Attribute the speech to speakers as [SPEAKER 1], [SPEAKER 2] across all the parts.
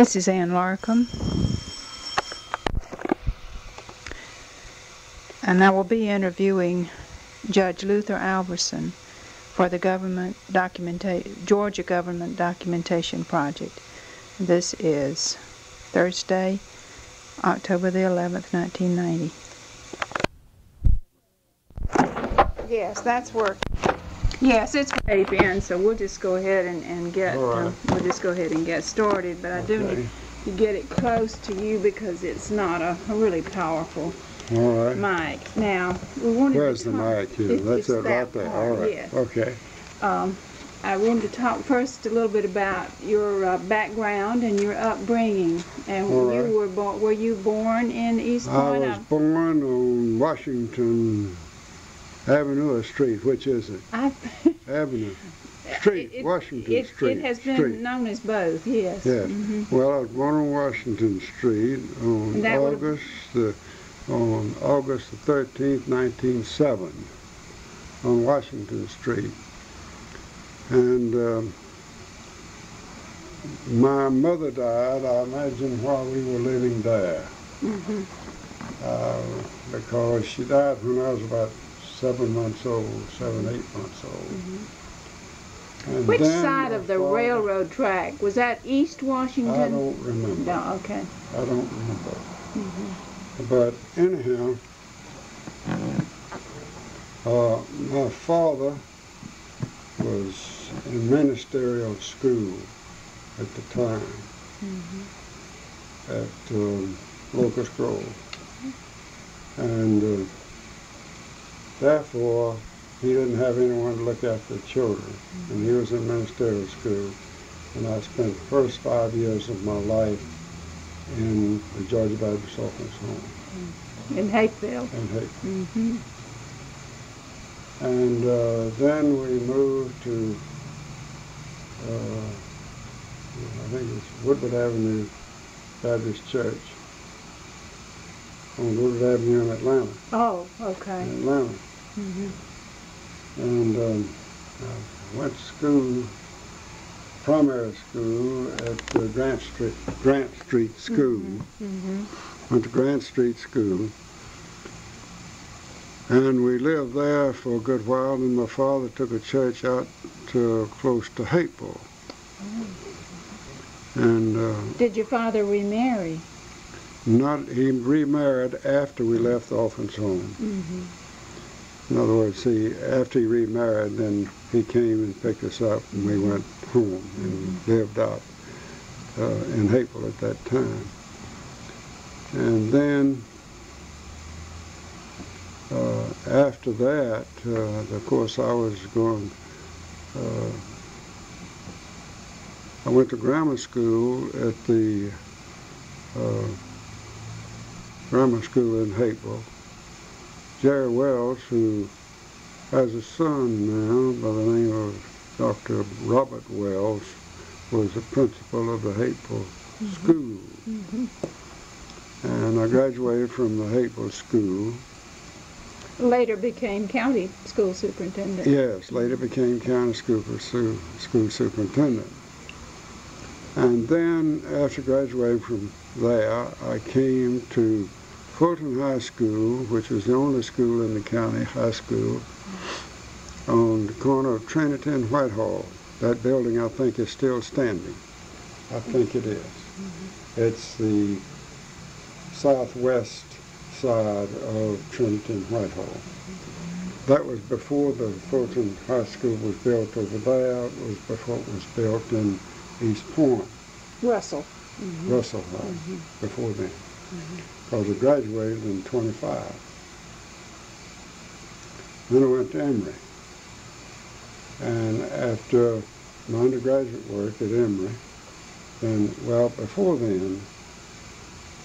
[SPEAKER 1] This is Ann Larcom. And I will be interviewing Judge Luther Alverson for the government documenta- Georgia Government Documentation Project. This is Thursday, October the 11th, 1990. Yes, that's work. Yes, it's tape in, so we'll just go ahead and, and get
[SPEAKER 2] right.
[SPEAKER 1] um, we'll just go ahead and get started. But I do
[SPEAKER 2] Okay.
[SPEAKER 1] need to get it close to you because it's not a, a really powerful
[SPEAKER 2] All right.
[SPEAKER 1] mic. Now we wanted
[SPEAKER 2] Where's the mic here?
[SPEAKER 1] It's-
[SPEAKER 2] That's it right
[SPEAKER 1] that
[SPEAKER 2] there.
[SPEAKER 1] part,
[SPEAKER 2] All right.
[SPEAKER 1] Yes.
[SPEAKER 2] Okay.
[SPEAKER 1] Um, I wanted to talk first a little bit about your uh, background and your upbringing. And
[SPEAKER 2] All
[SPEAKER 1] you
[SPEAKER 2] right.
[SPEAKER 1] were born. Were you born in East
[SPEAKER 2] I
[SPEAKER 1] Point?
[SPEAKER 2] was born on Washington Avenue or Street. Which is it?
[SPEAKER 1] I,
[SPEAKER 2] Avenue. Street.
[SPEAKER 1] It-
[SPEAKER 2] Washington
[SPEAKER 1] it,
[SPEAKER 2] Street.
[SPEAKER 1] It has been
[SPEAKER 2] Street.
[SPEAKER 1] known as both. Yes.
[SPEAKER 2] Yes.
[SPEAKER 1] Mhm.
[SPEAKER 2] Well, I was born on Washington Street on
[SPEAKER 1] And that would've-
[SPEAKER 2] August the on August the thirteenth, nineteen seven, on Washington Street, and um, my mother died. I imagine while we were living there,
[SPEAKER 1] Mhm.
[SPEAKER 2] uh, because she died when I was about seven months old, seven eight months old.
[SPEAKER 1] Mm-hmm. Which side of the
[SPEAKER 2] father-
[SPEAKER 1] railroad track was that? East Washington?
[SPEAKER 2] I don't remember.
[SPEAKER 1] No. Okay.
[SPEAKER 2] I don't remember.
[SPEAKER 1] Mm-hmm.
[SPEAKER 2] But anyhow, uh, my father was in ministerial school at the time
[SPEAKER 1] Mm-hmm.
[SPEAKER 2] at um, Locust Grove. And uh, therefore, he didn't have anyone to look after the children. And he was in ministerial school. And I spent the first five years of my life in the Georgia Baptist Orphans Home
[SPEAKER 1] In Hapeville.
[SPEAKER 2] in Hayden.
[SPEAKER 1] Mm-hmm.
[SPEAKER 2] And uh, then we moved to, uh, I think it's Woodward Avenue Baptist Church on Woodward Avenue in Atlanta,
[SPEAKER 1] Oh. Okay.
[SPEAKER 2] in Atlanta.
[SPEAKER 1] Mm-hmm.
[SPEAKER 2] And um, I went to school, primary school at uh, Grant Street, Grant Street School.
[SPEAKER 1] Mm-hmm.
[SPEAKER 2] went to Grant Street School. And we lived there for a good while, and my father took a church out to close to Hapeville. And uh,
[SPEAKER 1] Did your father remarry?
[SPEAKER 2] not he remarried after we left the orphans home.
[SPEAKER 1] Mm-hmm.
[SPEAKER 2] In other words, he after he remarried, then he came and picked us up, and we went home and lived out uh, in Hapeville at that time. And then uh, after that, uh, of course, I was going. Uh, I went to grammar school at the uh, grammar school in Hapeville. Jerry Wells, who has a son now by the name of Dr. Robert Wells, was the principal of the Hapeville School.
[SPEAKER 1] Mm-hmm.
[SPEAKER 2] And I graduated from the Hapeville School.
[SPEAKER 1] Later became county school superintendent.
[SPEAKER 2] Yes, later became county school, su- school superintendent. And then after graduating from there, I came to Fulton High School, which was the only school in the county, high school, on the corner of Trinity and Whitehall. That building, I think, is still standing. I think it is. Mm-hmm. It's the southwest side of Trinity and Whitehall. Mm-hmm. That was before the Fulton High School was built over there. It was before it was built in East Point,
[SPEAKER 1] Russell. Mm-hmm.
[SPEAKER 2] Russell High, before then. Because I graduated in 25. Then I went to Emory. And after my undergraduate work at Emory, then, well, before then,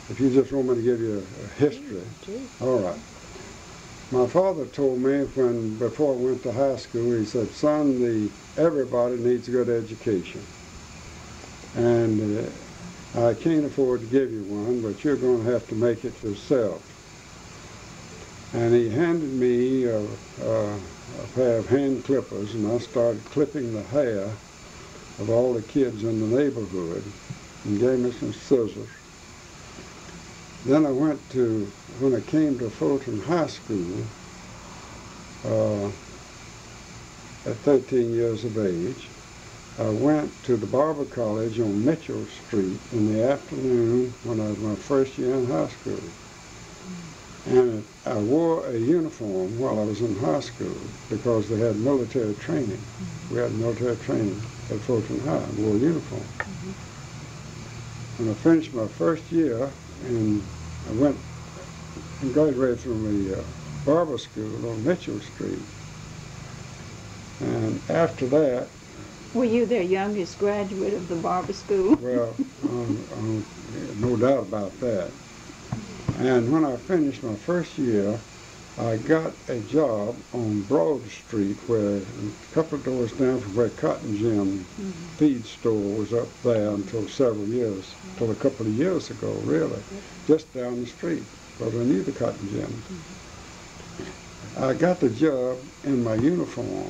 [SPEAKER 2] if you just want me to give you a, a history, all right. My father told me when, before I went to high school, he said, son, the, everybody needs a good education. And uh, I can't afford to give you one, but you're going to have to make it yourself. And he handed me a, a, a pair of hand clippers, and I started clipping the hair of all the kids in the neighborhood. and gave me some scissors. Then I went to, when I came to Fulton High School, uh, at 13 years of age, I went to the Barber College on Mitchell Street in the afternoon when I was my first year in high school. And I wore a uniform while I was in high school because they had military training. We had military training at Fulton High. I wore a uniform. When I finished my first year, and I went and graduated from the uh, barber school on Mitchell Street. And after that,
[SPEAKER 3] Were you their youngest graduate of the barber school?
[SPEAKER 2] well, um, um, no doubt about that. And when I finished my first year, I got a job on Broad Street where a couple of doors down from where Cotton Gin feed store was up there until several years, until a couple of years ago, really, just down the street, because I knew the Cotton Gin. I got the job in my uniform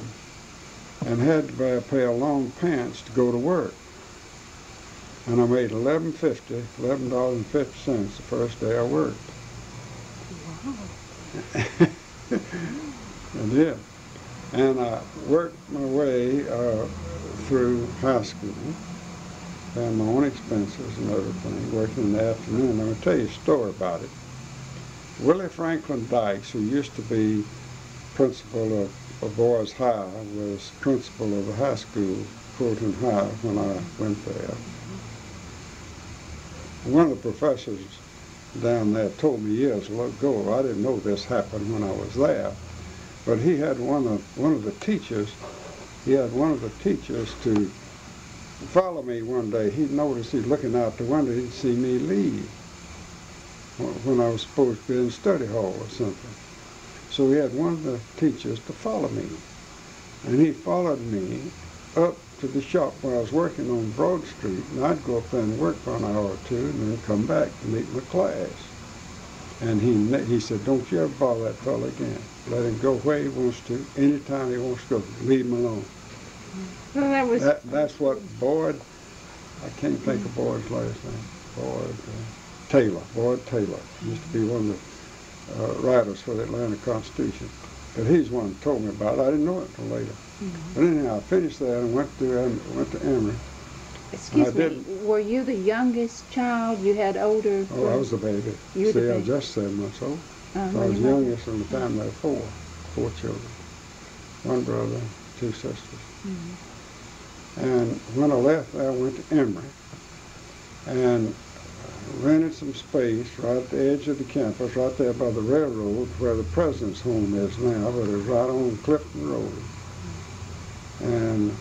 [SPEAKER 2] and had to wear a pair of long pants to go to work. And I made eleven fifty, eleven dollars and fifty cents the first day I worked. Wow. I did. And I worked my way uh, through high school, and my own expenses and everything, working in the afternoon. I'm going to tell you a story about it. Willie Franklin Dykes, who used to be principal of, of Boys High, was principal of a high school, Fulton High, when I went there. One of the professors down there told me years ago, I didn't know this happened when I was there, but he had one of, one of the teachers, he had one of the teachers to follow me one day. He noticed he's looking out the window, he'd see me leave when I was supposed to be in study hall or something. So he had one of the teachers to follow me. And he followed me up to the shop where I was working on Broad Street, and I'd go up there and work for an hour or two, and then come back to meet my class. And he he said, "Don't you ever bother that fellow again. Let him go where he wants to, anytime he wants to go. Leave him alone."
[SPEAKER 3] Well, that was,
[SPEAKER 2] That that's what Boyd. I can't think of Boyd's last name. Boyd uh, Taylor. Boyd Taylor used to be one of the uh, writers for the Atlanta Constitution. But he's one that told me about it. I didn't know it until later. But anyhow, I finished that and went to Em- went to Emory.
[SPEAKER 3] excuse me, were you the youngest child? You had older?
[SPEAKER 2] Oh, I was a baby.
[SPEAKER 3] You the
[SPEAKER 2] See, I was just seven months old.
[SPEAKER 3] Uh,
[SPEAKER 2] So I was
[SPEAKER 3] you
[SPEAKER 2] youngest in the family of four, four children, one brother, two sisters. And when I left I went to Emory and rented some space right at the edge of the campus, right there by the railroad where the president's home is now, but it's right on Clifton Road. And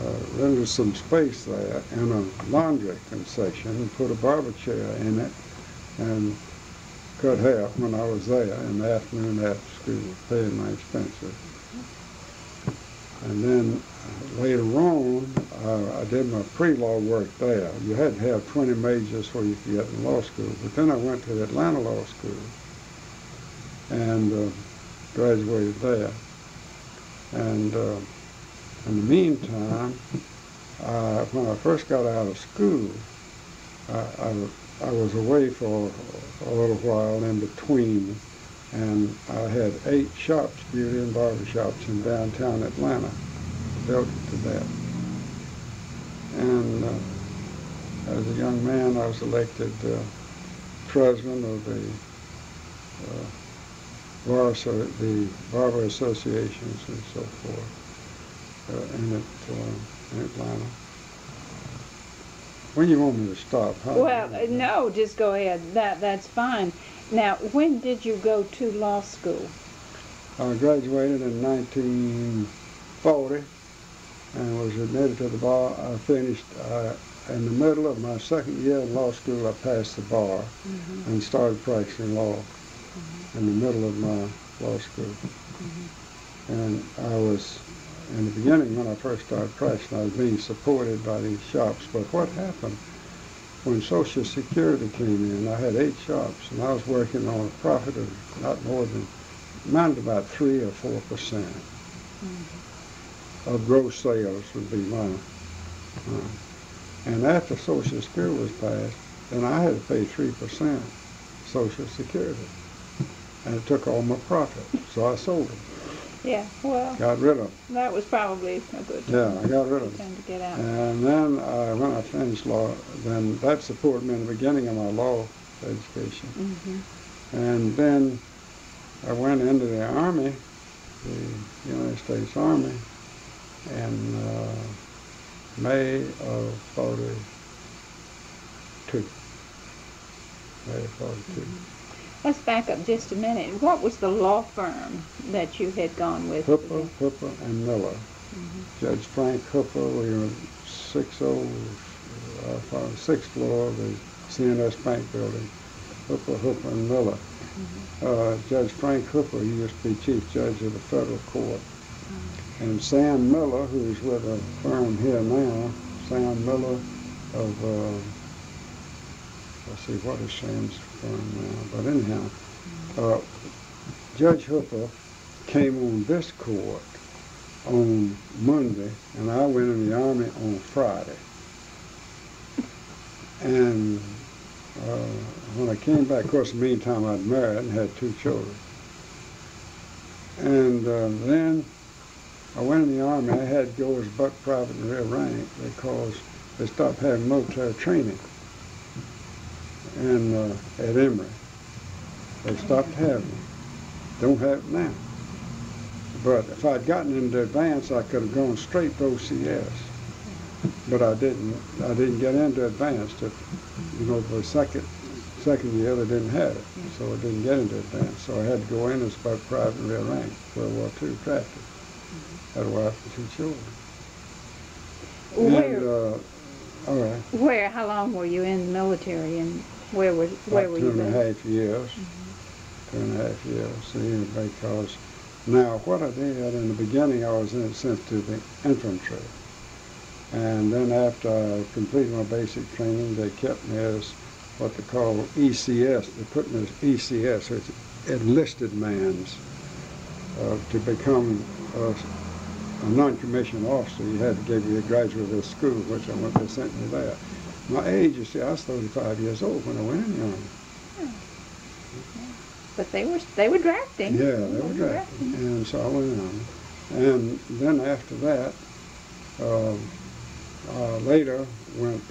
[SPEAKER 2] uh, rented some space there and a laundry concession, and put a barber chair in it, and cut hair when I was there in the afternoon after school, paying my expenses. And then uh, later on, uh, I did my pre-law work there. You had to have 20 majors where you could get in law school. But then I went to the Atlanta Law School and uh, graduated there. And uh, in the meantime, uh, when I first got out of school, I, I, I was away for a little while in between, and I had eight shops, beauty and barber shops in downtown Atlanta, built to that. And uh, as a young man, I was elected uh, president of the uh, bar, so the barber associations and so forth uh, in, it, uh, in Atlanta. When you want me to stop? Huh?
[SPEAKER 3] Well, uh, no, just go ahead. That, that's fine. Now, when did you go to law school?
[SPEAKER 2] I graduated in 1940 and was admitted to the bar. I finished uh, in the middle of my second year in law school. I passed the bar mm-hmm. and started practicing law mm-hmm. in the middle of my law school. Mm-hmm. And I was, in the beginning when I first started practicing, I was being supported by these shops. But what happened when Social Security came in, I had eight shops and I was working on a profit of not more than amounted about three or four percent of gross sales would be mine. Uh, And after Social Security was passed, then I had to pay three percent Social Security. And it took all my profit, so I sold them,
[SPEAKER 3] Yeah, well,
[SPEAKER 2] got rid of them.
[SPEAKER 3] that was probably a good time.
[SPEAKER 2] Yeah, I got rid of them.
[SPEAKER 3] time to get out.
[SPEAKER 2] And then I, when I finished law, then that supported me in the beginning of my law education.
[SPEAKER 3] hmm
[SPEAKER 2] And then I went into the Army, the United States Army, in uh, May of 42. May of 42.
[SPEAKER 3] Let's back up just a minute. What was the law firm that you had gone with?
[SPEAKER 2] Hooper, Hooper, and Miller. Judge Frank Hooper, we were six oh, uh, sixth floor of the C&S Bank building. Hooper, Hooper, and Miller. Uh, Judge Frank Hooper, he used to be chief judge of the federal court. And Sam Miller, who's with a firm here now, Sam Miller of, uh, let's see, what is Sam's firm now? But anyhow, uh, Judge Hooper came on this court on Monday, and I went in the Army on Friday. And uh, when I came back, of course, in the meantime, I'd married and had two children. And uh, then I went in the Army. I had to go as buck private in rear rank because they stopped having military training and uh, at Emory. They stopped having it. Don't have it now. But if I'd gotten into advance, I could have gone straight to OCS. But I didn't. I didn't get into advance. If, you know, the second second year they didn't have it, so I didn't get into advance. So I had to go in as about private and rear rank, World War II drafted. Had a wife and two children.
[SPEAKER 3] Where,
[SPEAKER 2] And, uh, all right.
[SPEAKER 3] where, how long were you in the military and where where were you
[SPEAKER 2] and a half years. Two and a half years. See, because now what I did in the beginning, I was in, sent to the infantry, and then after I completed my basic training, they kept me as what they call ECS. They put me as ECS, it's enlisted man's. Uh, to become a, a non-commissioned officer, you had to give you a graduate of school, which I went. They sent me there. My age, you see, I was 35 years old when I went in the army.
[SPEAKER 3] But they were, they were drafting.
[SPEAKER 2] Yeah, they were drafting. And so I went in. And then after that, uh, uh, later went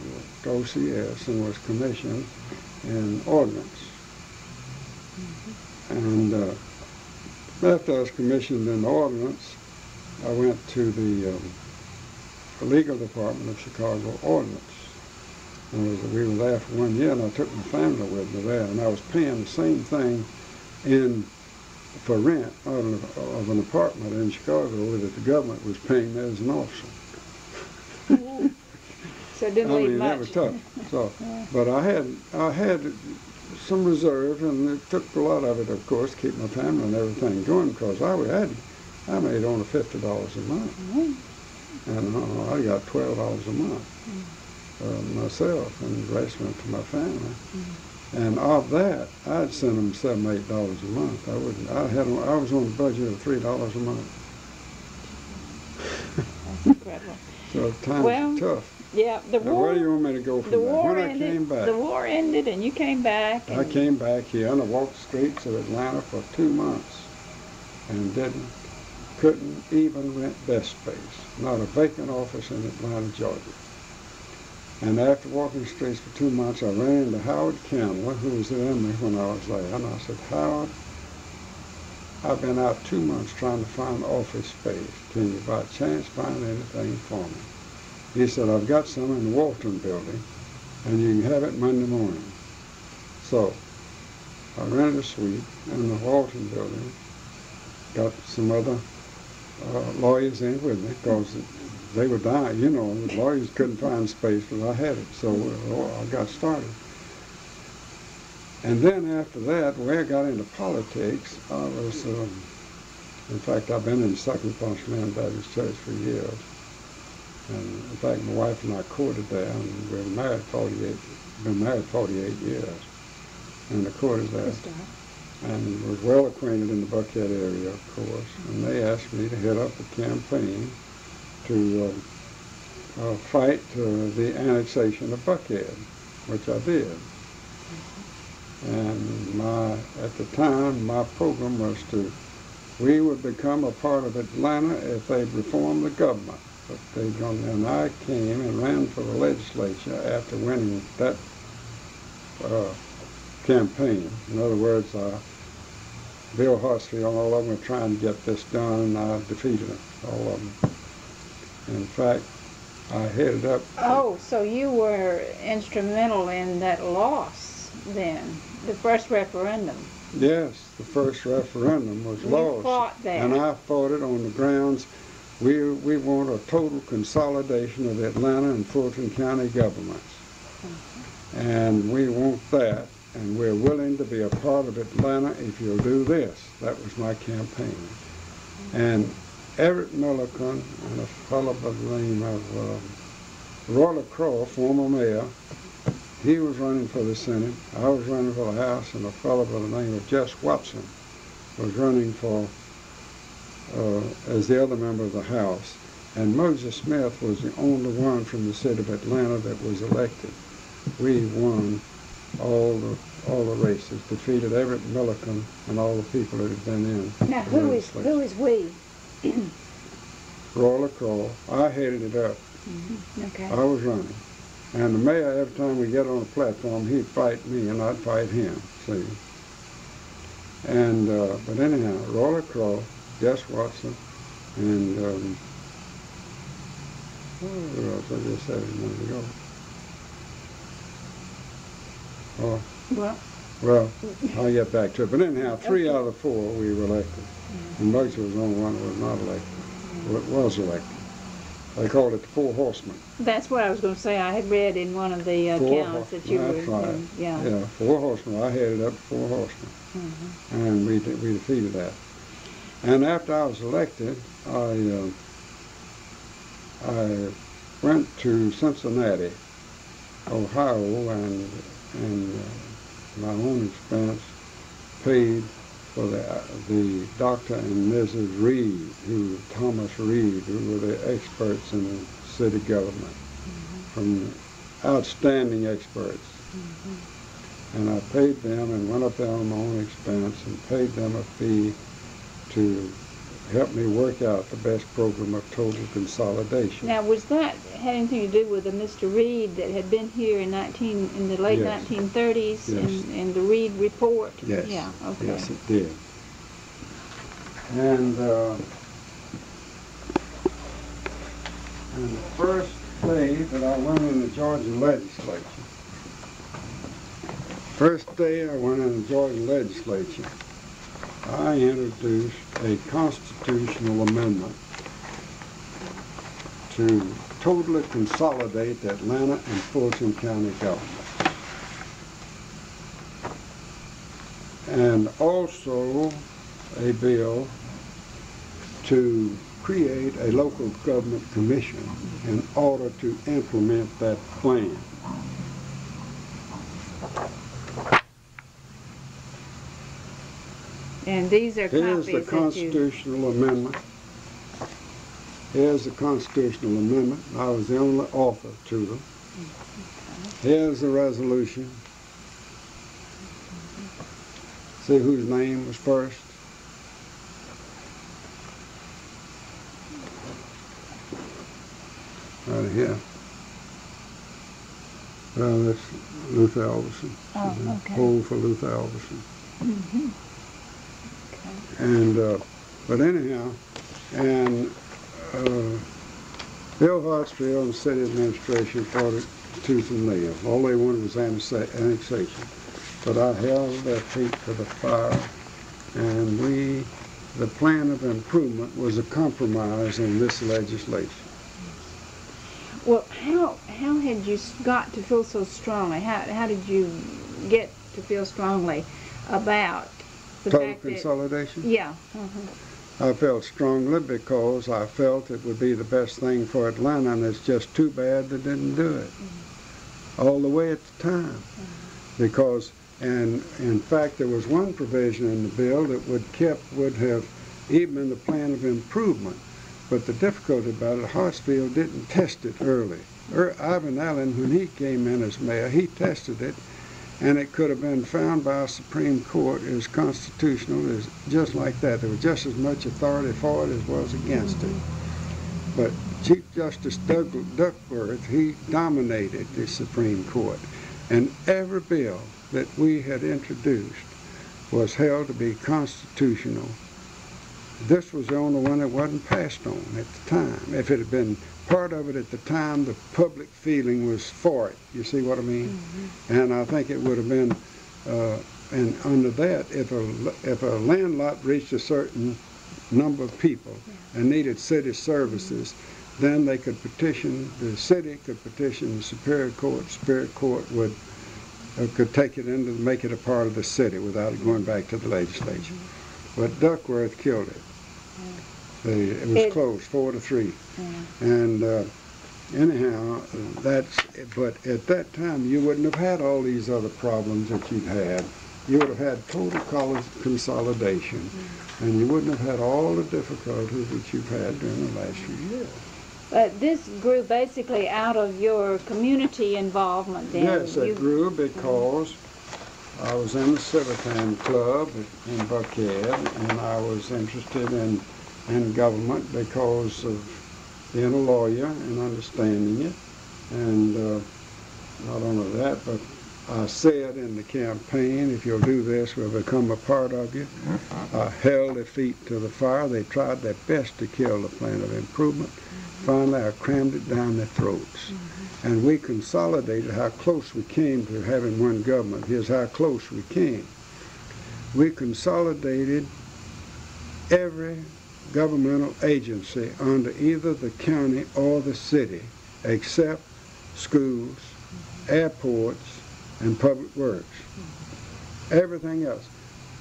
[SPEAKER 2] to OCS and was commissioned in ordnance. And uh, after I was commissioned in ordnance, I went to the um, legal department of Chicago Ordnance. And was, we were there for one year, and I took my family with me there, and I was paying the same thing in for rent of an, of an apartment in Chicago that the government was paying me as an officer.
[SPEAKER 3] So it didn't
[SPEAKER 2] I
[SPEAKER 3] leave
[SPEAKER 2] mean, that was tough. So,
[SPEAKER 3] Yeah.
[SPEAKER 2] but I had I had some reserve, and it took a lot of it, of course, to keep my family and everything going. Because I had I made only fifty dollars a month,
[SPEAKER 3] Mhm.
[SPEAKER 2] and uh, I got twelve dollars a month uh, myself, and the rest went to my family. And of that, I'd send them seven, eight dollars a month. I wouldn't. I had. I was on a budget of three dollars a month.
[SPEAKER 3] That's incredible.
[SPEAKER 2] So times
[SPEAKER 3] Well,
[SPEAKER 2] tough.
[SPEAKER 3] Yeah, the
[SPEAKER 2] Now,
[SPEAKER 3] war,
[SPEAKER 2] where do you want me to go from
[SPEAKER 3] the
[SPEAKER 2] there?
[SPEAKER 3] war
[SPEAKER 2] When I came back,
[SPEAKER 3] the war ended and you came back.
[SPEAKER 2] I came back here and I walked the streets of Atlanta for two months and didn't, couldn't even rent desk space. Not a vacant office in Atlanta, Georgia. And after walking the streets for two months, I ran into Howard Candler, who was in me when I was there, and I said, Howard, I've been out two months trying to find office space. Can you by chance find anything for me? He said, I've got some in the Walton building, and you can have it Monday morning. So I rented a suite in the Walton building, got some other uh, lawyers in with me because they were dying. You know, the lawyers couldn't find space, but I had it, so uh, I got started. And then after that, where I got into politics, I was, um, in fact, I've been in the Second Function Baptist Church for years. And in fact, my wife and I courted there, and we were married 48, been married 48 years. And the court is there and was well acquainted in the Buckhead area, of course. And they asked me to head up a campaign to uh, uh, fight uh, the annexation of Buckhead, which I did. And my, at the time, my program was to, we would become a part of Atlanta if they'd reform the government. But they, and I came and ran for the legislature after winning that uh, campaign. In other words, uh, Bill Hussey and all of them were trying to get this done, and I defeated them, all of them. In fact, I headed up.
[SPEAKER 3] Oh, so you were instrumental in that loss then, the first referendum.
[SPEAKER 2] Yes, the first referendum was
[SPEAKER 3] You
[SPEAKER 2] lost.
[SPEAKER 3] fought that.
[SPEAKER 2] And I fought it on the grounds, we, we want a total consolidation of Atlanta and Fulton County governments. And we want that, and we're willing to be a part of Atlanta if you'll do this. That was my campaign. And Everett Millican and a fellow by the name of uh, Roy LeCraw, former mayor, he was running for the Senate. I was running for the House, and a fellow by the name of Jess Watson was running for uh, as the other member of the House. And Muggsy Smith was the only one from the city of Atlanta that was elected. We won all the all the races, defeated Everett Millican and all the people that had been in.
[SPEAKER 1] Now, who is, who is we?
[SPEAKER 2] Roy LeCraw. I headed it up.
[SPEAKER 1] Okay.
[SPEAKER 2] I was running. And the mayor, every time we get on a platform, he'd fight me and I'd fight him, see. And, uh, but anyhow, Roy LeCraw, Jess Watson, and, um, who else? I just said a minute ago. Oh,
[SPEAKER 3] Well,
[SPEAKER 2] well, I'll get back to it. But anyhow, three out of the four we were elected. And Muggsy was the only one that was not elected, wa- was elected. They called it the Four Horsemen.
[SPEAKER 3] that's what I was gonna say. I had read in one of the uh,
[SPEAKER 2] Four
[SPEAKER 3] accounts that you were,
[SPEAKER 2] that's right.
[SPEAKER 3] in- yeah.
[SPEAKER 2] Yeah, four horsemen. I headed up four horsemen,
[SPEAKER 3] Mhm.
[SPEAKER 2] and we de- we defeated that. And after I was elected, I uh, I went to Cincinnati, Ohio, and and uh, my own expense paid for the the doctor and Mrs. Reed, who Thomas Reed, who were the experts in the city government, mm-hmm. from outstanding experts. Mm-hmm. And I paid them and went up there on my own expense and paid them a fee to help me work out the best program of total consolidation.
[SPEAKER 3] Now, was that, had anything to do with a Mr. Reed that had been here in nineteen, in the late
[SPEAKER 2] Yes.
[SPEAKER 3] nineteen thirties?
[SPEAKER 2] Yes.
[SPEAKER 3] And, and the Reed report?
[SPEAKER 2] Yes.
[SPEAKER 3] Yeah, okay.
[SPEAKER 2] Yes, it did. And, uh, and the first day that I went in the Georgia legislature, first day I went in the Georgia legislature, I introduced a constitutional amendment to totally consolidate Atlanta and Fulton County government. and also a bill to create a local government commission in order to implement that plan.
[SPEAKER 3] And these are
[SPEAKER 2] Here's the
[SPEAKER 3] that you,
[SPEAKER 2] constitutional amendment. Here's the constitutional amendment. I was the only author to them. Here's the resolution. See whose name was first? Right here. Well, that's Luther Alverson.
[SPEAKER 3] Oh, okay.
[SPEAKER 2] Hold for Luther Alverson.
[SPEAKER 3] Mhm.
[SPEAKER 2] And, uh, but anyhow, and uh, Bill Hartsfield and the city administration fought it tooth and nail. All they wanted was annexation. But I held their feet to the fire, and we, the plan of improvement was a compromise in this legislation.
[SPEAKER 3] Well, how, how had you got to feel so strongly? How, how did you get to feel strongly about the
[SPEAKER 2] Total
[SPEAKER 3] fact that?
[SPEAKER 2] consolidation?
[SPEAKER 3] Yeah. mhm.
[SPEAKER 2] I felt strongly because I felt it would be the best thing for Atlanta, and it's just too bad they didn't do it all the way at the time. Because, and in fact, there was one provision in the bill that would kept would have even in the plan of improvement But the difficulty about it, Hartsfield didn't test it early. Er, Ivan Allen, when he came in as mayor, he tested it, and it could have been found by a Supreme Court as constitutional, as just like that. There was just as much authority for it as was against it. But Chief Justice Doug, Duckworth, he dominated the Supreme Court, and every bill that we had introduced was held to be constitutional. This was the only one that wasn't passed on at the time. If it had been part of it at the time, the public feeling was for it. You see what I mean? And I think it would have been, uh, and under that, if a, if a land lot reached a certain number of people and needed city services, then they could petition, the city could petition the Superior Court. Superior Court would, uh, could take it into, make it a part of the city without it going back to the legislature. But Duckworth killed it. The, it was
[SPEAKER 3] It-
[SPEAKER 2] close, four to three. And uh, anyhow, that's, but at that time, you wouldn't have had all these other problems that you've had. You would have had total college consolidation, and you wouldn't have had all the difficulties that you've had during the last few years.
[SPEAKER 1] But this grew basically out of your community involvement then?
[SPEAKER 2] Yes, it
[SPEAKER 1] You-
[SPEAKER 2] grew because I was in the Civitan Club in Buckhead, and I was interested in, in government because of being a lawyer and understanding it. And uh, not only that, but I said in the campaign, if you'll do this, we'll become a part of you. I held their feet to the fire. They tried their best to kill the plan of improvement. Finally, I crammed it down their throats. And we consolidated how close we came to having one government. Here's how close we came. We consolidated every governmental agency under either the county or the city, except schools, airports, and public works. Everything else.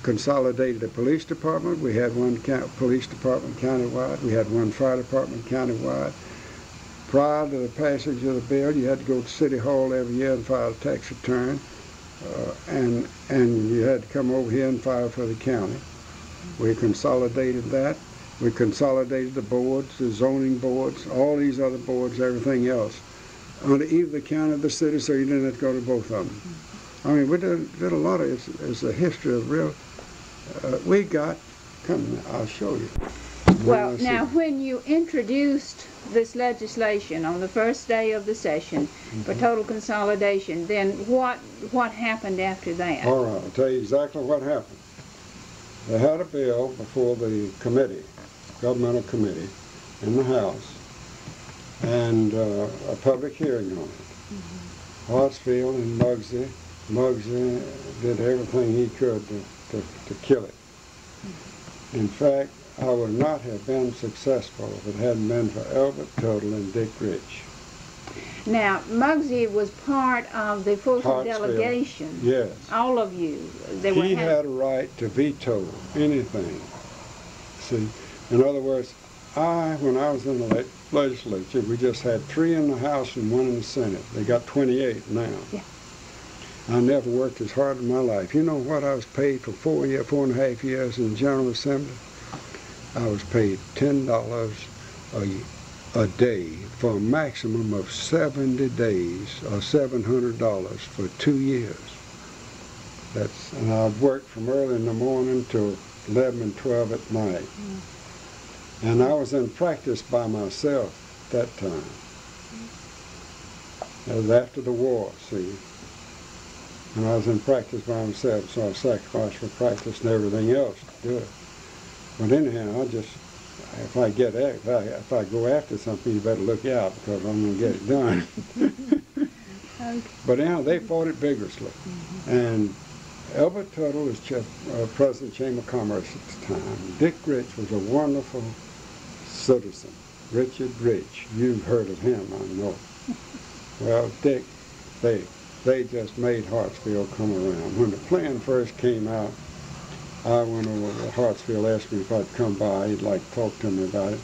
[SPEAKER 2] Consolidated the police department. We had one police department countywide. We had one fire department countywide. Prior to the passage of the bill, you had to go to City Hall every year and file a tax return. Uh, and, and you had to come over here and file for the county. We consolidated that. We consolidated the boards, the zoning boards, all these other boards, everything else, under either the county or the city, so you didn't have to go to both of them. I mean, we did, did a lot of, it's, it's a history of real, uh, we got, come, I'll show you.
[SPEAKER 1] Well, now, when you introduced this legislation on the first day of the session for
[SPEAKER 2] Mm-hmm.
[SPEAKER 1] total consolidation, then what, what happened after that?
[SPEAKER 2] All right, I'll tell you exactly what happened. They had a bill before the committee, governmental committee, in the House, and uh, a public hearing on it. Hartsfield and Muggsy, Muggsy did everything he could to, to, to kill it. In fact, I would not have been successful if it hadn't been for Albert Tuttle and Dick Rich.
[SPEAKER 1] Now, Muggsy was part of the Fulton delegation.
[SPEAKER 2] Yes.
[SPEAKER 1] All of you. They
[SPEAKER 2] He
[SPEAKER 1] ha-
[SPEAKER 2] had a right to veto anything. See, in other words, I, when I was in the le- legislature, we just had three in the House and one in the Senate. They got 28 now.
[SPEAKER 1] Yeah.
[SPEAKER 2] I never worked as hard in my life. You know what I was paid for four year, four and a half years in the General Assembly? I was paid ten dollars a, a day for a maximum of 70 days, or seven hundred dollars for two years. That's and I worked from early in the morning till 11 and 12 at night. Mm. And I was in practice by myself that time. That was after the war, see. And I was in practice by myself, so I sacrificed for practice and everything else to do it. But anyhow, I just, if I get, if I, if I go after something, you better look out because I'm gonna get it done.
[SPEAKER 1] Okay.
[SPEAKER 2] But anyhow, they fought it vigorously. And Albert Tuttle was uh, president of Chamber of Commerce at the time. Dick Rich was a wonderful citizen. Richard Rich, you've heard of him, I know. Well, Dick, they, they just made Hartsfield come around. When the plan first came out, I went over to Hartsfield, asked me if I'd come by. He'd like to talk to me about it.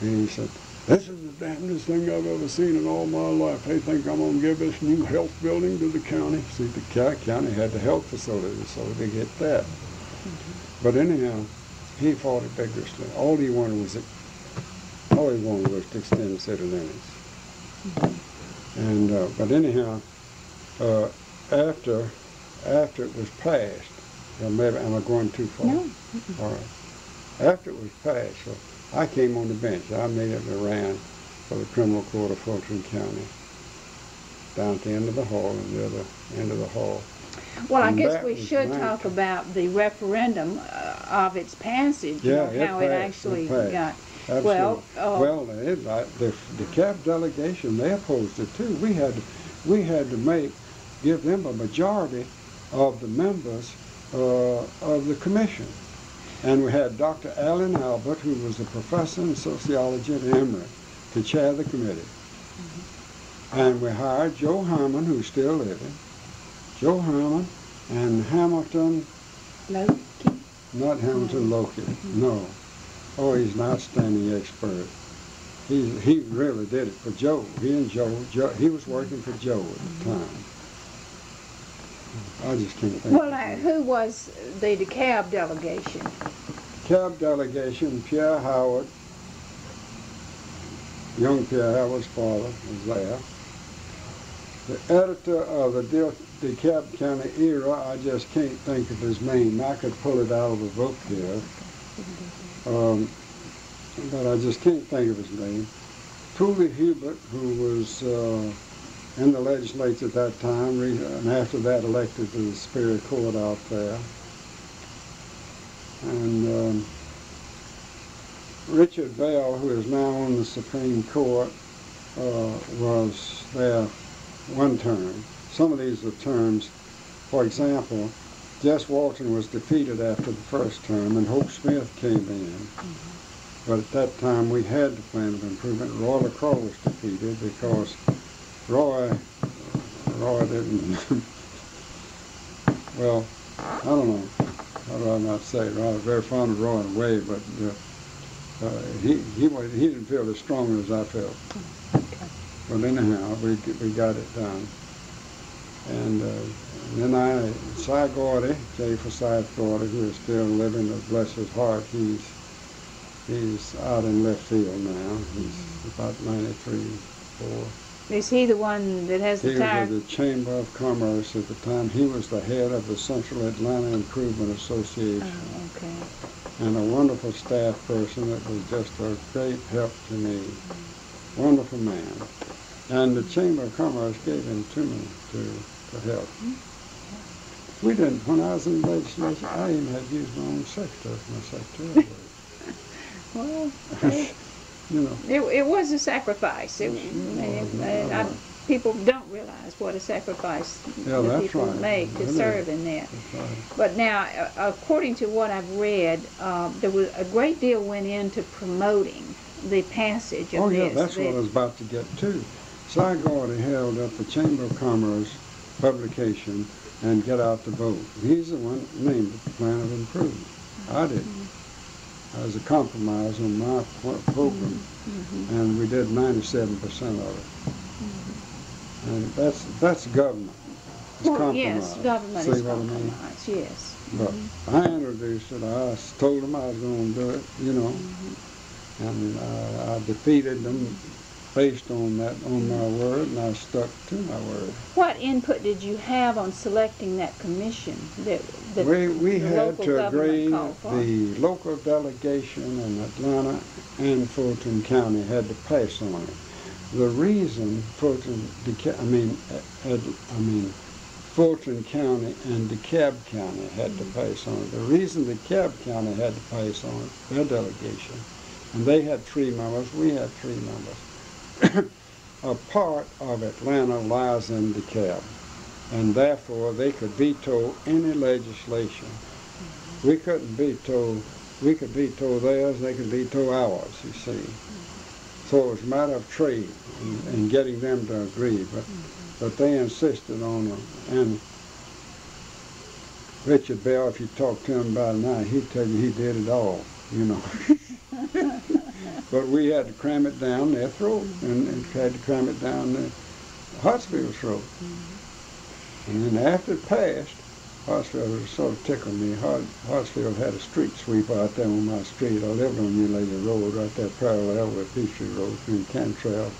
[SPEAKER 2] And he said, this is the damnedest thing I've ever seen in all my life. They think I'm going to give this new health building to the county. See, the county had the health facilities, so they get that. Mm-hmm. But anyhow, he fought it vigorously. All he wanted was it he wanted was to extend city limits. And, uh, but anyhow, uh, after, after it was passed, or maybe, am I going too far?
[SPEAKER 1] No.
[SPEAKER 2] All right. After it was passed, so I came on the bench. I immediately ran for the criminal court of Fulton County, down at the end of the hall and the other end of the hall.
[SPEAKER 1] Well, I guess we should
[SPEAKER 2] my-
[SPEAKER 1] talk about the referendum uh, of its passage, you
[SPEAKER 2] Yeah,
[SPEAKER 1] know,
[SPEAKER 2] it
[SPEAKER 1] how it
[SPEAKER 2] passed, it
[SPEAKER 1] actually
[SPEAKER 2] passed.
[SPEAKER 1] got.
[SPEAKER 2] Absolutely.
[SPEAKER 1] Well, uh,
[SPEAKER 2] well, it, I, the the cab delegation they opposed it too. We had to, we had to make give them a majority of the members uh, of the commission, and we had Dr. Allen Albert, who was a professor in sociology at Emory, to chair the committee,
[SPEAKER 1] Mm-hmm.
[SPEAKER 2] and we hired Joe Harmon, who's still living, Joe Harmon, and Hamilton
[SPEAKER 1] Loki.
[SPEAKER 2] not Hamilton Loki, no. Oh, he's an outstanding expert. He, he really did it for Joe. He and Joe, Joe, he was working for Joe at the mm-hmm. time. I just can't think.
[SPEAKER 1] Well, who was the DeKalb delegation?
[SPEAKER 2] Cab delegation, Pierre Howard, young Pierre Howard's father was there. The editor of the De- DeKalb County Era, I just can't think of his name. I could pull it out of the book here. Um, but I just can't think of his name. Tooley Hubert, who was uh, in the legislature at that time, and after that elected to the Superior Court out there. And um, Richard Bell, who is now on the Supreme Court, uh, was there one term. Some of these are terms. For example, Jess Walton was defeated after the first term, and Hope Smith came in. But at that time, we had the plan of improvement. Roy LeCraw was defeated because Roy, Roy didn't. well, I don't know. How do I not say it? I was very fond of Roy in a way, but uh, uh, he he he didn't feel as strong as I felt. But anyhow, we we got it done. And, uh, and then I, Cy Gordy, J. Forsyth Gordy, who is still living, bless his heart, he's he's out in left field now. He's about 93, 4.
[SPEAKER 1] Is he the one that has
[SPEAKER 2] He
[SPEAKER 1] the
[SPEAKER 2] was
[SPEAKER 1] tire?
[SPEAKER 2] at the Chamber of Commerce at the time. He was the head of the Central Atlanta Improvement Association
[SPEAKER 1] Oh, okay.
[SPEAKER 2] and a wonderful staff person that was just a great help to me. Wonderful man. And the Chamber of Commerce gave him to me to, to help. Hmm. We didn't, when I was in the I even had used my own secretary for my secretarial
[SPEAKER 1] Well.
[SPEAKER 2] You know,
[SPEAKER 1] it, it was a sacrifice. It, and, and I, people don't realize what a sacrifice
[SPEAKER 2] Yeah,
[SPEAKER 1] the people
[SPEAKER 2] right.
[SPEAKER 1] make to
[SPEAKER 2] is.
[SPEAKER 1] serve in that.
[SPEAKER 2] right.
[SPEAKER 1] But now, uh, according to what I've read, um, there was a great deal went into promoting the passage of
[SPEAKER 2] Oh, yeah,
[SPEAKER 1] this.
[SPEAKER 2] that's what I was about to get to. Gordy held up the Chamber of Commerce publication and get out the vote. He's the one that named it the Plan of Improvement. I didn't. Mm-hmm. As a compromise on my pro- program, mm-hmm. and we did 97% of it. Mm-hmm. And that's that's government. It's
[SPEAKER 1] Well,
[SPEAKER 2] compromise.
[SPEAKER 1] yes, government
[SPEAKER 2] See
[SPEAKER 1] is
[SPEAKER 2] what I mean?
[SPEAKER 1] compromise, yes.
[SPEAKER 2] But I introduced it. I told them I was going to do it, you know, and uh, I defeated them based on that, on my word, and I stuck to my word.
[SPEAKER 1] What input did you have on selecting that commission that, that
[SPEAKER 2] we we had to agree. The local delegation in Atlanta and Fulton County had to pass on it. The reason Fulton, I mean, I mean, Fulton County and DeKalb County had to pass on it. The reason DeKalb County had to pass on it, their delegation, and they had three members, we had three members. A part of Atlanta lies in DeKalb, and therefore they could veto any legislation. We couldn't veto, we could veto theirs, they could veto ours, you see. So it was a matter of trade and, and getting them to agree, but, but they insisted on it. And Richard Bell, if you talk to him about it now, he'd tell you he did it all, you know. but we had to cram it down their throat and, and had to cram it down the Hartsfield's throat. Mm-hmm. And then after it passed, Hartsfield sort of tickled me. Hart, Hartsfield had a street sweeper out there on my street. I lived on New Lady Road, right there parallel with Peachtree Road between Cantrell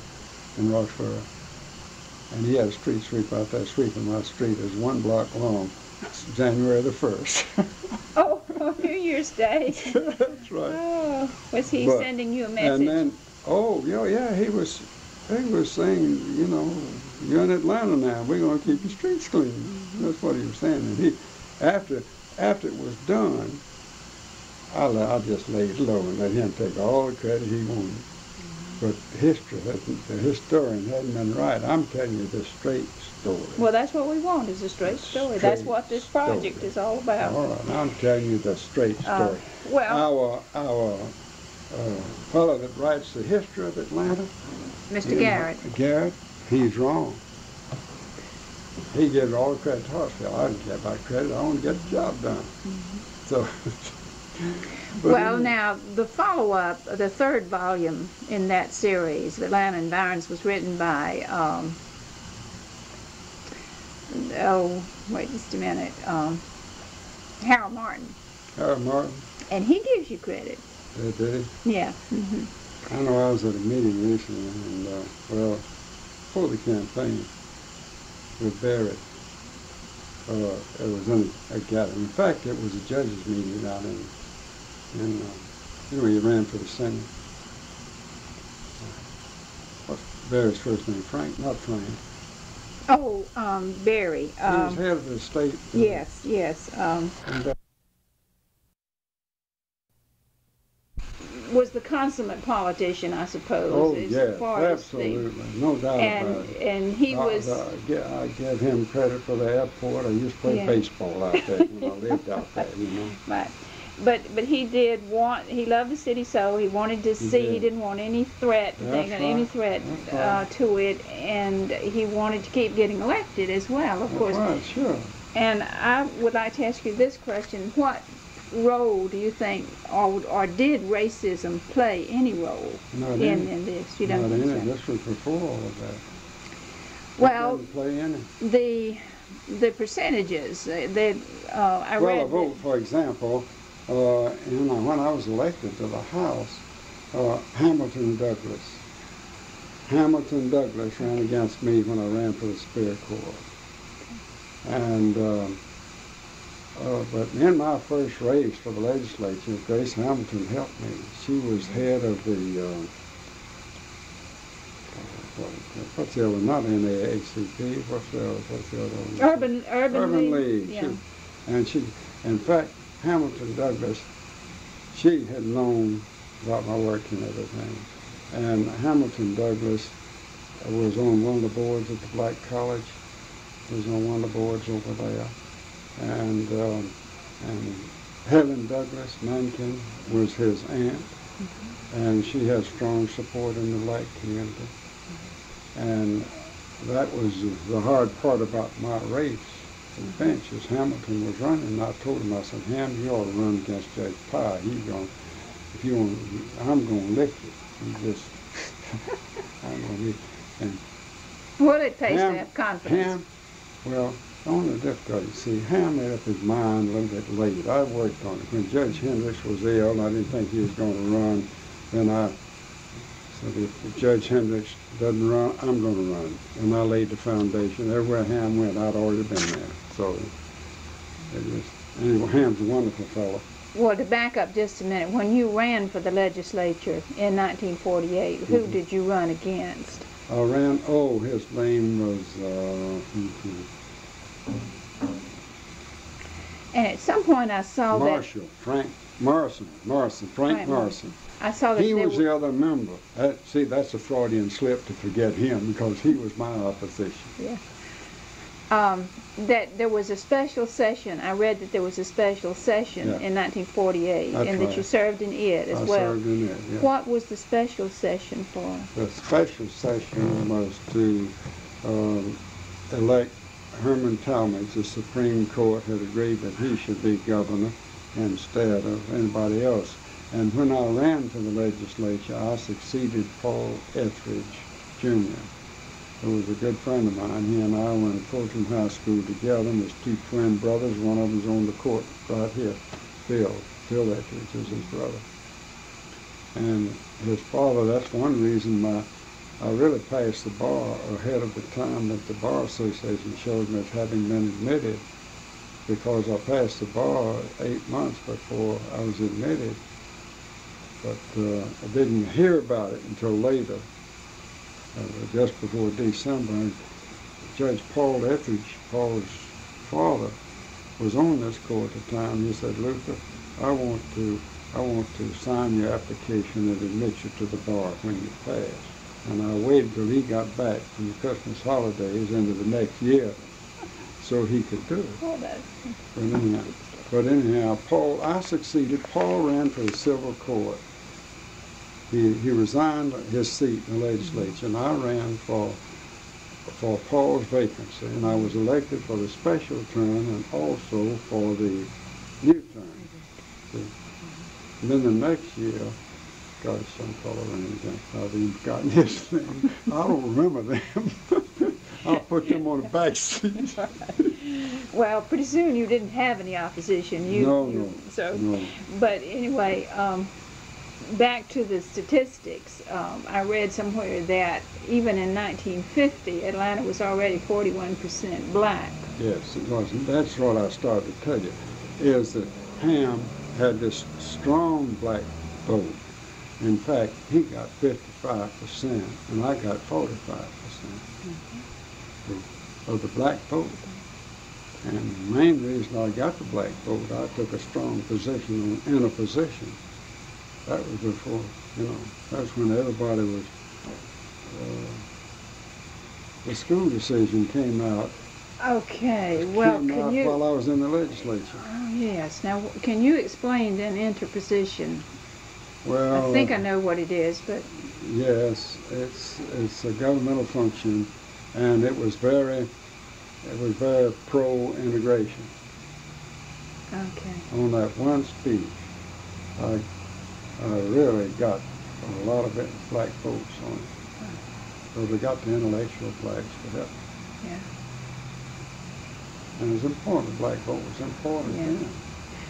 [SPEAKER 2] and Roxboro. And he had a street sweeper out there sweeping my street. It was one block long. January the 1st.
[SPEAKER 1] Oh, New Year's Day.
[SPEAKER 2] That's right.
[SPEAKER 1] Oh, was he
[SPEAKER 2] But-
[SPEAKER 1] sending you a message?
[SPEAKER 2] And then, oh, yeah, yeah, he was, he was saying, you know, you're in Atlanta now. We're going to keep your streets clean. Mm-hmm. That's what he was saying. And he, after, after it was done, I, I just laid low and let him take all the credit he wanted. Mm-hmm. But history, hasn't- the historian hadn't been right. I'm telling you the straight story.
[SPEAKER 1] well, that's what we want is a straight story. That's what this project
[SPEAKER 2] story.
[SPEAKER 1] is all about.
[SPEAKER 2] All right, I'm telling you the straight
[SPEAKER 1] Uh,
[SPEAKER 2] story.
[SPEAKER 1] well,
[SPEAKER 2] Our, our uh, fellow that writes the history of Atlanta,
[SPEAKER 1] Mr.
[SPEAKER 2] Yeah,
[SPEAKER 1] Garrett,
[SPEAKER 2] Garrett, he's wrong. He gives all the credit to Hartsfield. I don't care about credit. I want to get the job done. So.
[SPEAKER 1] well, now the follow-up, the third volume in that series, Atlanta Land and Environs, was written by. Um, oh, wait just a minute. Um, Harold Martin,
[SPEAKER 2] Harold Martin,
[SPEAKER 1] and he gives you credit.
[SPEAKER 2] uh, did he?
[SPEAKER 1] Yeah. hmm
[SPEAKER 2] I know I was at a meeting recently, and uh, well, for the campaign with Barrett. Uh, it was in a gathering. In fact, it was a judges' meeting down in, in uh, you know, he ran for the Senate. What's Barrett's first name? Frank? Not Frank.
[SPEAKER 1] Oh, um, Barry. Um,
[SPEAKER 2] head of the state. uh,
[SPEAKER 1] yes, yes. Um,
[SPEAKER 2] and, uh,
[SPEAKER 1] was the consummate politician, I suppose.
[SPEAKER 2] oh,
[SPEAKER 1] as
[SPEAKER 2] yes,
[SPEAKER 1] far as the-
[SPEAKER 2] absolutely. No doubt about
[SPEAKER 1] and
[SPEAKER 2] it.
[SPEAKER 1] and he
[SPEAKER 2] I-
[SPEAKER 1] was
[SPEAKER 2] I, gi- I give him credit for the airport. I used to play
[SPEAKER 1] Yeah.
[SPEAKER 2] baseball out there when I lived out there, you know.
[SPEAKER 1] right. But but he did want he loved the city so he wanted to
[SPEAKER 2] He
[SPEAKER 1] see he
[SPEAKER 2] did.
[SPEAKER 1] didn't want any threat
[SPEAKER 2] That's
[SPEAKER 1] any threat uh,
[SPEAKER 2] right.
[SPEAKER 1] to it and he wanted to keep getting elected as well of course
[SPEAKER 2] Right, sure.
[SPEAKER 1] and I would like to ask you this question what role do you think or, or did racism play any role
[SPEAKER 2] Not
[SPEAKER 1] in,
[SPEAKER 2] any.
[SPEAKER 1] in this you
[SPEAKER 2] Not
[SPEAKER 1] don't think
[SPEAKER 2] it.
[SPEAKER 1] so?
[SPEAKER 2] This was before all of that.
[SPEAKER 1] Well
[SPEAKER 2] play it.
[SPEAKER 1] the the percentages uh, that uh, I
[SPEAKER 2] Well,
[SPEAKER 1] read
[SPEAKER 2] a
[SPEAKER 1] that-
[SPEAKER 2] vote, for example, uh, you know, when I was elected to the House, uh, Hamilton Douglas. Hamilton Douglas ran against me when I ran for the Superior Court. And, um, uh, but in my first race for the legislature, Grace Hamilton helped me. She was head of the, uh, what's the other, not NAACP, what's the other, what's the other one?
[SPEAKER 1] urban urban,
[SPEAKER 2] Urban League.
[SPEAKER 1] yeah.
[SPEAKER 2] She- And she, in fact, Hamilton Douglas, she had known about my work and everything. And Hamilton Douglas was on one of the boards at the Black College, He was on one of the boards over there. And, um, and Helen Douglas Mankin was his aunt, and she had strong support in the black community. And that was the hard part about my race. The bench as Hamilton was running, and I told him, I said, Ham, you ought to run against Judge Pye. He's going, if you want, I'm going to lift it. He just, I'm going to and
[SPEAKER 1] Well, it takes
[SPEAKER 2] Ham-
[SPEAKER 1] to have confidence.
[SPEAKER 2] Ham, well, the only difficulty, see, Ham made up his mind a little bit late. I worked on it. When Judge Hendricks was ill and I didn't think he was going to run, then I if Judge Hendricks doesn't run, I'm going to run. And I laid the foundation. Everywhere Ham went, I'd already been there. So it was, anyway, Ham's a wonderful fellow.
[SPEAKER 1] Well, to back up just a minute, when you ran for the legislature in 1948, who
[SPEAKER 2] Mhm.
[SPEAKER 1] did you run against?
[SPEAKER 2] I ran, oh, his name was, uh, hmm, hmm,
[SPEAKER 1] And at some point, I saw
[SPEAKER 2] Marshall, Frank Morrison, Morrison, Frank
[SPEAKER 1] Frank
[SPEAKER 2] Morrison.
[SPEAKER 1] that I saw that
[SPEAKER 2] He was the other member. That, see, that's a Freudian slip to forget him because he was my opposition.
[SPEAKER 1] um, that there was a special session. I read that there was a special session
[SPEAKER 2] Yeah.
[SPEAKER 1] in 1948,
[SPEAKER 2] That's
[SPEAKER 1] and that you served in it as
[SPEAKER 2] I
[SPEAKER 1] well.
[SPEAKER 2] served in it, yeah.
[SPEAKER 1] What was the special session for?
[SPEAKER 2] The special session was to um, elect Herman Talmadge. The Supreme Court had agreed that he should be governor instead of anybody else. And when I ran for the legislature, I succeeded Paul Etheridge Jr. who was a good friend of mine. He and I were in Fulton High School together, and his two twin brothers. One of them's on the court right here, Bill. Bill Etheridge is his brother. And his father, that's one reason my I really passed the bar ahead of the time that the Bar Association showed me as having been admitted because I passed the bar eight months before I was admitted. But uh, I didn't hear about it until later, uh, just before December. And Judge Paul Etheridge, Paul's father, was on this court at the time. He said, Luther, I want to I want to sign your application and admit you to the bar when you pass. And I waited till he got back from the Christmas holidays into the next year so he could do it.
[SPEAKER 1] Oh,
[SPEAKER 2] But anyhow, but anyhow, Paul, I succeeded. Paul ran for the civil court. He, he resigned his seat in the legislature, and I ran for for Paul's vacancy, and I was elected for the special term and also for the new term. And then the next year, gosh, some fellow ran against. I've even forgotten his name. I don't remember them. I'll put them on the back seat.
[SPEAKER 1] well. Pretty soon you didn't have any opposition. You,
[SPEAKER 2] No,
[SPEAKER 1] you
[SPEAKER 2] no,
[SPEAKER 1] so.
[SPEAKER 2] no.
[SPEAKER 1] But anyway, um, back to the statistics. Um, I read somewhere that even in 1950, Atlanta was already 41% black.
[SPEAKER 2] Yes, it was. And that's what I started to tell you, is that Ham had this strong black vote. In fact, he got 55%, and I got 45% of- of the black vote. And the main reason I got the black vote, I took a strong position in a position. That was before, you know, that's when everybody was, uh, the school decision came out
[SPEAKER 1] Okay, well,
[SPEAKER 2] came
[SPEAKER 1] can
[SPEAKER 2] out
[SPEAKER 1] you?
[SPEAKER 2] while I was in the legislature.
[SPEAKER 1] Oh yes. Now, can you explain then interposition?
[SPEAKER 2] Well,
[SPEAKER 1] I think I know what it is, but
[SPEAKER 2] yes, it's it's a governmental function, and it was very it was very pro integration.
[SPEAKER 1] okay.
[SPEAKER 2] On that one speech, I I really got a lot of it, black folks on it. So we got the intellectual blacks to help.
[SPEAKER 1] Yeah.
[SPEAKER 2] And it was important. The black vote was important
[SPEAKER 1] Yeah.
[SPEAKER 2] then.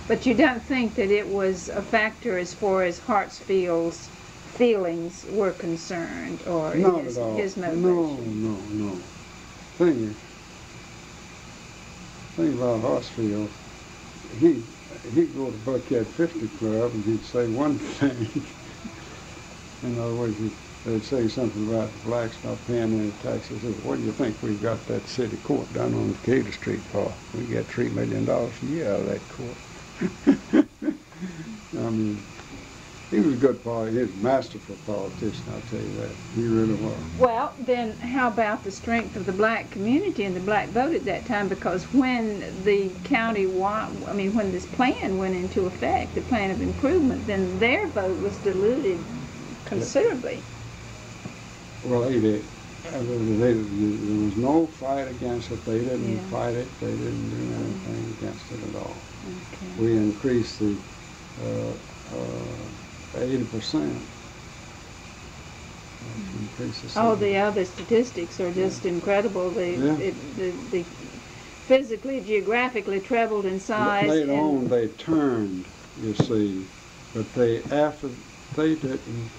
[SPEAKER 1] But you don't think that it was a factor as far as Hartsfield's feelings were concerned, or
[SPEAKER 2] Not
[SPEAKER 1] his,
[SPEAKER 2] at all.
[SPEAKER 1] his
[SPEAKER 2] no,
[SPEAKER 1] motivation?
[SPEAKER 2] no, no. Thing is, thing about Hartsfield, he he'd go to Buckhead 50 Club and he'd say one thing. In other words, he, they'd say something about blacks not paying any taxes. Said, what do you think we've got that city court down on Decatur Street for? We get $3 million a year out of that court. I mean, he was a good politician. He was a masterful politician, I'll tell you that. He really was.
[SPEAKER 1] Well, then how about the strength of the black community and the black vote at that time? Because when the county, I mean, when this plan went into effect, the plan of improvement, then their vote was diluted considerably.
[SPEAKER 2] Well, they did. Uh, They, there was no fight against it. They didn't
[SPEAKER 1] Yeah.
[SPEAKER 2] fight it. They didn't do anything against it at all.
[SPEAKER 1] Okay.
[SPEAKER 2] We increased the uh, uh, 80%. Increase the
[SPEAKER 1] All the other statistics are just incredible. The,
[SPEAKER 2] Yeah.
[SPEAKER 1] it, the, the physically, geographically trebled in size.
[SPEAKER 2] Later
[SPEAKER 1] and-
[SPEAKER 2] on, they turned, you see, but they after they didn't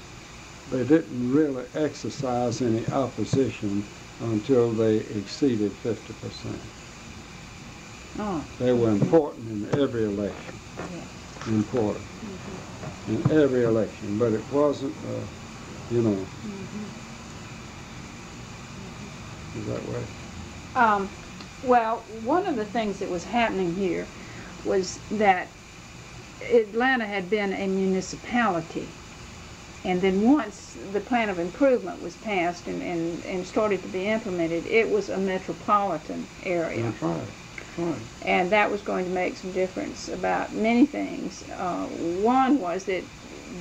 [SPEAKER 2] they didn't really exercise any opposition until they exceeded 50 percent.
[SPEAKER 1] Oh,
[SPEAKER 2] They were important in every election. Important mm-hmm. In every election, but it wasn't, uh, you know, is that way?
[SPEAKER 1] Um, well, one of the things that was happening here was that Atlanta had been a municipality. And then once the plan of improvement was passed and, and, and started to be implemented, it was a metropolitan area.
[SPEAKER 2] That's right. Right.
[SPEAKER 1] And that was going to make some difference about many things. Uh, one was that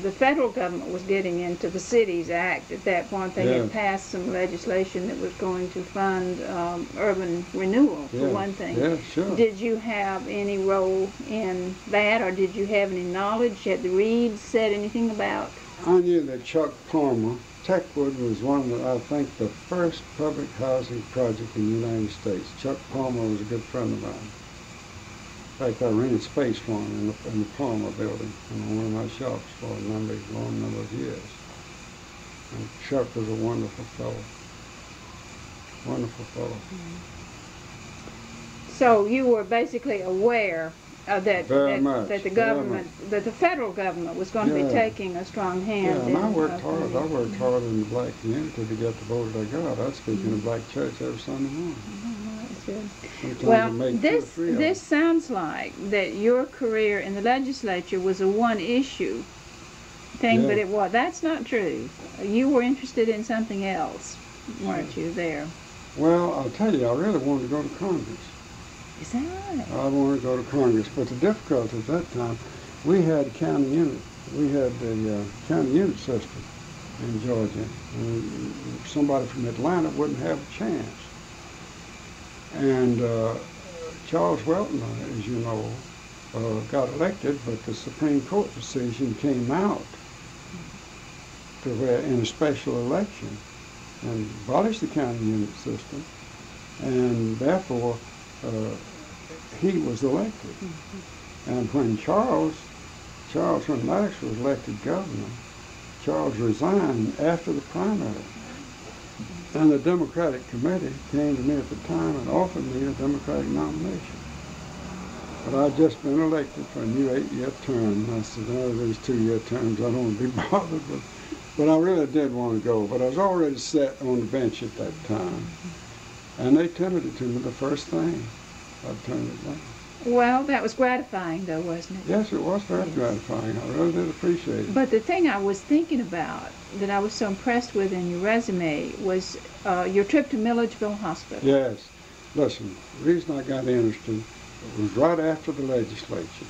[SPEAKER 1] the federal government was getting into the Cities Act at that point. They
[SPEAKER 2] Yeah.
[SPEAKER 1] had passed some legislation that was going to fund um, urban renewal, for one thing.
[SPEAKER 2] Yeah, sure.
[SPEAKER 1] Did you have any role in that, or did you have any knowledge? Had the Reeds said anything about
[SPEAKER 2] I knew that Chuck Palmer, Techwood was one of, I think, the first public housing project in the United States. Chuck Palmer was a good friend of mine. In fact, I rented space for him in the, in the Palmer building in one of my shops for a number, long number of years. And Chuck was a wonderful fellow. Wonderful fellow.
[SPEAKER 1] So you were basically aware uh, that
[SPEAKER 2] Very
[SPEAKER 1] that,
[SPEAKER 2] much,
[SPEAKER 1] that the government, that the federal government was going to be taking a strong hand.
[SPEAKER 2] Yeah, and I worked
[SPEAKER 1] uh,
[SPEAKER 2] hard. I worked hard in the black community to get the vote I got. I speak in a black church every Sunday morning.
[SPEAKER 1] That's good.
[SPEAKER 2] Sometimes
[SPEAKER 1] Well,
[SPEAKER 2] make two or
[SPEAKER 1] this this sounds like that your career in the legislature was a one issue thing, but it was that's not true. You were interested in something else, weren't you? There
[SPEAKER 2] Well, I'll tell you, I really wanted to go to Congress. I wanted to go to Congress, but the difficulty at that time, we had county unit. We had the uh, county unit system in Georgia. And somebody from Atlanta wouldn't have a chance. And uh, Charles Weltner, uh, as you know, uh, got elected, but the Supreme Court decision came out to where in a special election and abolished the county unit system, and therefore uh, he was elected. And when Charles, Charles, when Maddox was elected governor, Charles resigned after the primary. And the Democratic committee came to me at the time and offered me a Democratic nomination. But I'd just been elected for a new eight-year term. I said, no, these two-year terms, I don't want to be bothered with. But I really did want to go. But I was already set on the bench at that time. And they tendered it to me the first thing. Turned it down.
[SPEAKER 1] Well, that was gratifying, though, wasn't it?
[SPEAKER 2] Yes, it was very
[SPEAKER 1] Yes.
[SPEAKER 2] gratifying. I really did appreciate it.
[SPEAKER 1] But the thing I was thinking about that I was so impressed with in your resume was uh, your trip to Milledgeville Hospital.
[SPEAKER 2] Yes. Listen, the reason I got interested was right after the legislature.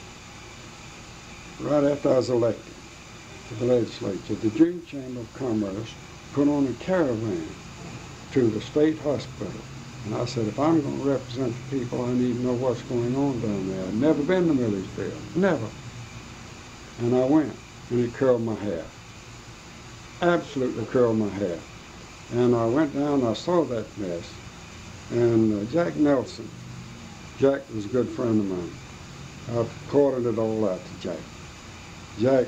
[SPEAKER 2] Right after I was elected to the legislature, the Junior Chamber of Commerce put on a caravan to the state hospital. And I said, if I'm going to represent the people, I need to know what's going on down there. I'd never been to Milledgeville, Never. And I went, and it curled my hair. Absolutely curled my hair. And I went down, I saw that mess. And uh, Jack Nelson, Jack was a good friend of mine. I reported it all out to Jack. Jack,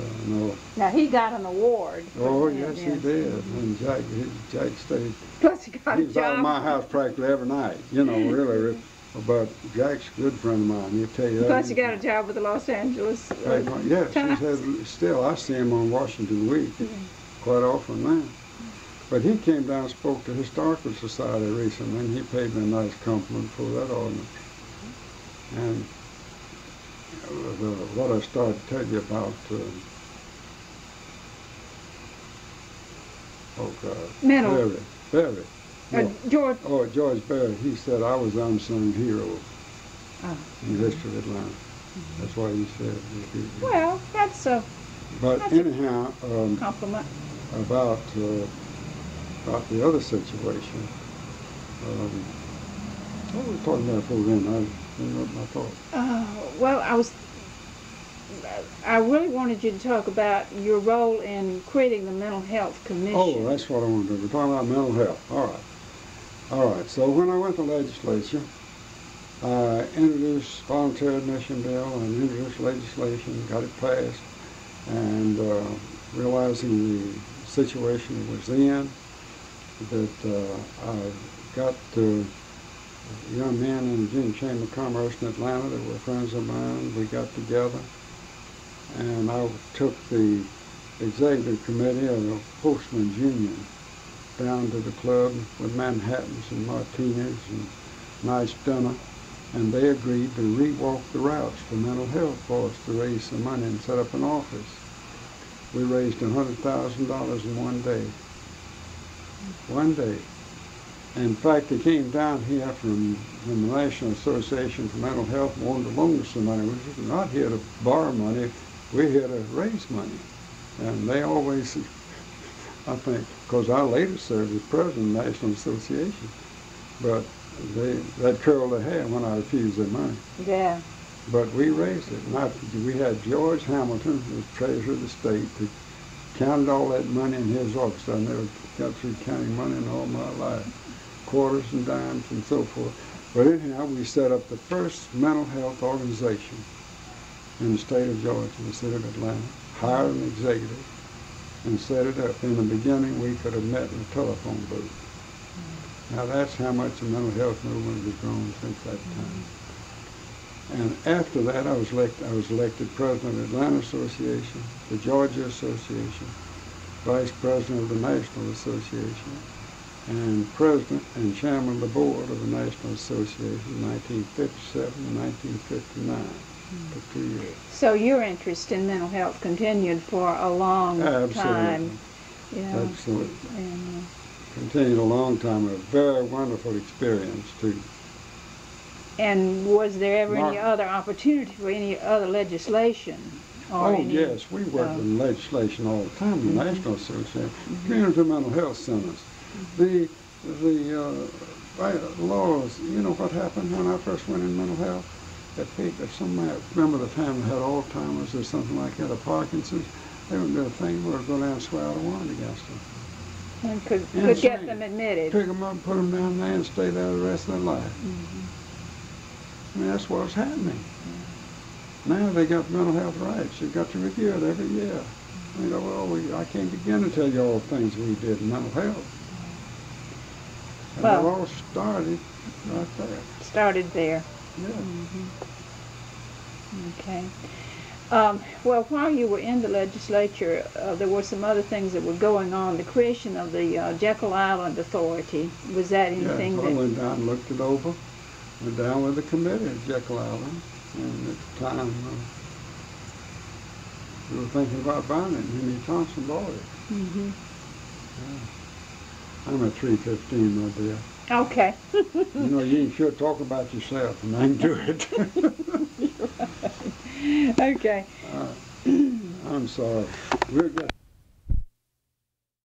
[SPEAKER 2] uh, no,
[SPEAKER 1] Now he got an award.
[SPEAKER 2] oh yes, he did. And Jack, he, Jack stayed.
[SPEAKER 1] Plus he got
[SPEAKER 2] He
[SPEAKER 1] a
[SPEAKER 2] was out of
[SPEAKER 1] job.
[SPEAKER 2] my house practically every night. You know, really. But Jack's a good friend of mine. He'll tell you that.
[SPEAKER 1] Plus you got a job with the Los Angeles. uh,
[SPEAKER 2] Yes, he still, I see him on Washington Week quite often now. But he came down and spoke to Historical Society recently, and he paid me a nice compliment for that ordinance. And the, what I started to tell you about, uh, oh God,
[SPEAKER 1] Mental.
[SPEAKER 2] Barry, Barry.
[SPEAKER 1] Uh,
[SPEAKER 2] No.
[SPEAKER 1] George.
[SPEAKER 2] Oh, George Barry, he said I was the unsung hero
[SPEAKER 1] Oh.
[SPEAKER 2] in the history of Atlanta. That's why he said. he- he-
[SPEAKER 1] Well, that's a
[SPEAKER 2] But
[SPEAKER 1] That's a-
[SPEAKER 2] anyhow, um,
[SPEAKER 1] compliment.
[SPEAKER 2] about uh, about the other situation, um, what were we talking about before then? I my thought.
[SPEAKER 1] Oh, well, I was. I really wanted you to talk about your role in creating the mental health commission.
[SPEAKER 2] Oh, that's what I wanted to do. We're talking about mental health. All right. All right. So when I went to legislature, I introduced voluntary admission bill and introduced legislation, got it passed, and uh, realizing the situation it was in, that uh, I got uh, young men in the Junior Chamber of Commerce in Atlanta that were friends of mine. We got together, and I took the executive committee of the Postman's Union down to the club with Manhattans and martinis and nice dinner, and they agreed to rewalk the routes for mental health for us to raise some money and set up an office. We raised $100,000 in one day. One day. In fact, they came down here from, from the National Association for Mental Health and wanted to loan us some money. We're not here to borrow money, we're here to raise money. And they always, I think, because I later served as president of the National Association, but they, that curled their hair when I refused their money.
[SPEAKER 1] Yeah.
[SPEAKER 2] But we raised it. Not, we had George Hamilton, the treasurer of the state, who counted all that money in his office. I never got through counting money in all my life, quarters and dimes and so forth. But anyhow, we set up the first mental health organization in the state of Georgia, the city of Atlanta, hired an executive and set it up. In the beginning, we could have met in a telephone booth. Now that's how much the mental health movement has grown since that time. And after that, I was elected, I was elected president of the Atlanta Association, the Georgia Association, vice president of the National Association, and president and chairman of the board of the National Association, in 1957 and 1959, for two years.
[SPEAKER 1] So your interest in mental health continued for a long
[SPEAKER 2] Absolutely.
[SPEAKER 1] time. Yeah.
[SPEAKER 2] Absolutely.
[SPEAKER 1] And, uh,
[SPEAKER 2] Continued a long time, a very wonderful experience too.
[SPEAKER 1] and was there ever any other opportunity for any other legislation? Or
[SPEAKER 2] Oh,
[SPEAKER 1] any,
[SPEAKER 2] yes, we worked
[SPEAKER 1] uh,
[SPEAKER 2] with legislation all the time, the National Association, community mental health centers. The, the, uh, laws, you know what happened when I first went in mental health? If people, if somebody, remember the time they had Alzheimer's or something like that, or Parkinson's, they would do a thing where go down and swear out a warrant against them.
[SPEAKER 1] and could, could get them admitted.
[SPEAKER 2] Pick them up, put them down there and stay there the rest of their life.
[SPEAKER 1] Mm-hmm.
[SPEAKER 2] I mean, that's what's happening. Now they got mental health rights. You've got to review it every year. You go, well, we, I can't begin to tell you all the things we did in mental health. And
[SPEAKER 1] Well-
[SPEAKER 2] it all started right there.
[SPEAKER 1] Started there.
[SPEAKER 2] Yeah.
[SPEAKER 1] Okay. Um, well, while you were in the legislature, uh, there were some other things that were going on. The creation of the uh, Jekyll Island Authority was that
[SPEAKER 2] Yeah,
[SPEAKER 1] anything
[SPEAKER 2] I
[SPEAKER 1] that?
[SPEAKER 2] went down, and looked it over, went down with the committee at Jekyll Island, and at the time, uh, we were thinking about buying it, and Henry Thompson bought it.
[SPEAKER 1] hmm
[SPEAKER 2] I'm at three fifteen, my dear.
[SPEAKER 1] Okay.
[SPEAKER 2] You know, you should talk about yourself, and I can do it.
[SPEAKER 1] okay.
[SPEAKER 2] Uh, I'm sorry. We're get